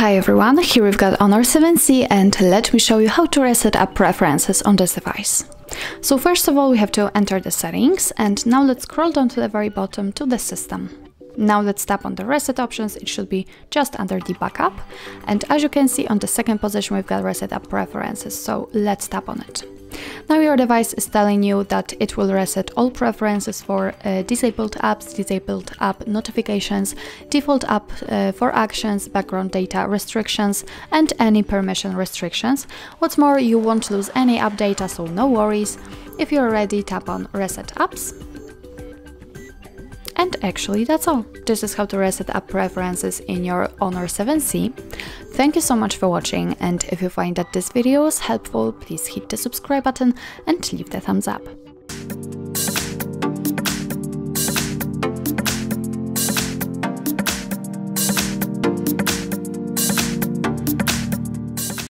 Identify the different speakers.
Speaker 1: Hi everyone, here we've got Honor 7C and let me show you how to reset app preferences on this device. So first of all we have to enter the settings and now let's scroll down to the very bottom to the system. Now let's tap on the reset options, it should be just under the backup and as you can see on the second position we've got reset app preferences, so let's tap on it. Now your device is telling you that it will reset all preferences for uh, disabled apps, disabled app notifications, default app uh, for actions, background data restrictions and any permission restrictions. What's more, you won't lose any app data, so no worries. If you're ready, tap on reset apps and actually that's all. This is how to reset app preferences in your Honor 7C. Thank you so much for watching and if you find that this video was helpful, please hit the subscribe button and leave the thumbs up.